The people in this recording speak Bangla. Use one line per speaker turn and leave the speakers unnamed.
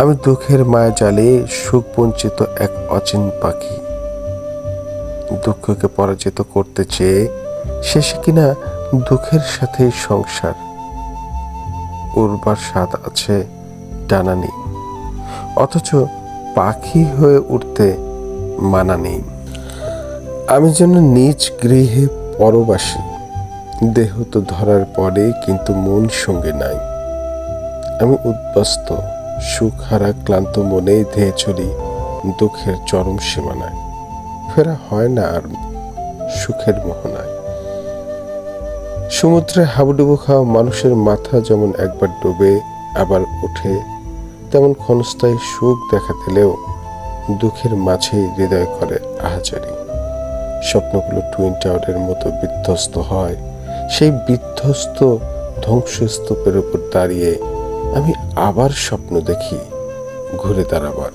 আমি দুঃখের মায়া জালে সুখ বঞ্চিত এক অচিন পাখি। দুঃখকে পরাজিত করতে চেয়ে শেষে কিনা দুঃখের সাথেই সংসার। উর্বার স্বাদ আছে ডানা নেই, অথচ পাখি হয়ে উঠতে মানা নেই। আমি যেন নিজ গৃহে পরবাসী, দেহ তো ধরার পরে কিন্তু মন সঙ্গে নাই। আমি উদ্বাস্ত সুখ হারা ক্লান্ত মনে ধেয়ে চলি দুঃখের চরম সীমানায়। ফেরা হয় না আর সুখের মোহনায়। সমুদ্রে হাবুডুবু খাওয়া মানুষের মাথা যেমন একবার ডুবে, আবার ওঠে, তেমন ক্ষণস্থায়ী সুখ দেখা দিলেও দুঃখের মাঝেই হৃদয় করে আহাজারি। স্বপ্নগুলো টুইন টাওয়ারের মতো বিধ্বস্ত হয়, সেই বিধ্বস্ত ধ্বংসস্তূপের উপর দাঁড়িয়ে আমি আবার স্বপ্ন দেখি ঘুরে দাঁড়াবার।